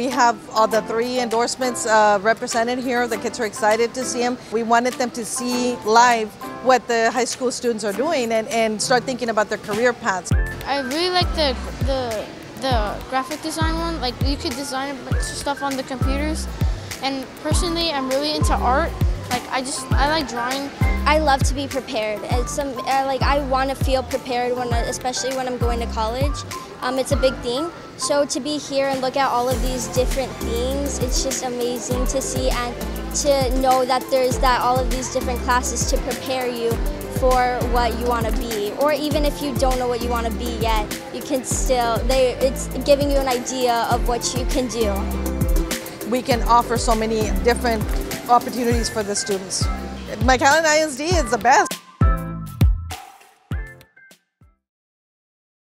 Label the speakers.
Speaker 1: We have all the three endorsements uh, represented here. The kids are excited to see them. We wanted them to see live what the high school students are doing and, and start thinking about their career paths.
Speaker 2: I really like the the the graphic design one. Like you could design a bunch of stuff on the computers. And personally, I'm really into art. Like I just I like drawing.
Speaker 3: I love to be prepared. It's some uh, like I want to feel prepared when, I, especially when I'm going to college. Um, it's a big thing. So to be here and look at all of these different things, it's just amazing to see and to know that there's that all of these different classes to prepare you for what you want to be. Or even if you don't know what you want to be yet, you can still, they, it's giving you an idea of what you can do.
Speaker 1: We can offer so many different opportunities for the students. McAllen ISD is the best.